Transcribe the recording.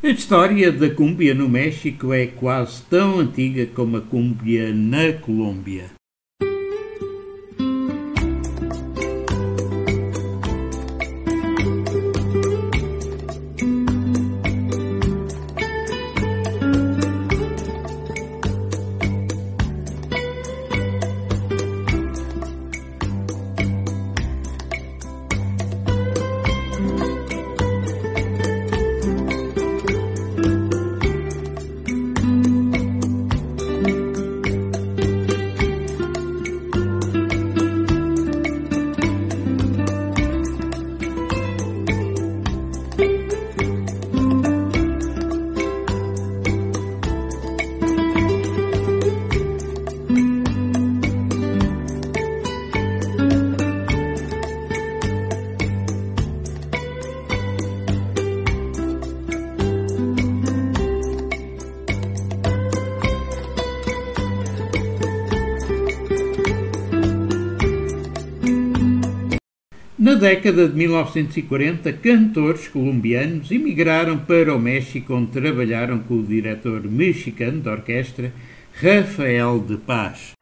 A história da cúmbia no México é quase tão antiga como a cúmbia na Colômbia. Década de 1940, cantores colombianos emigraram para o México, onde trabalharam com o diretor mexicano da orquestra, Rafael de Paz.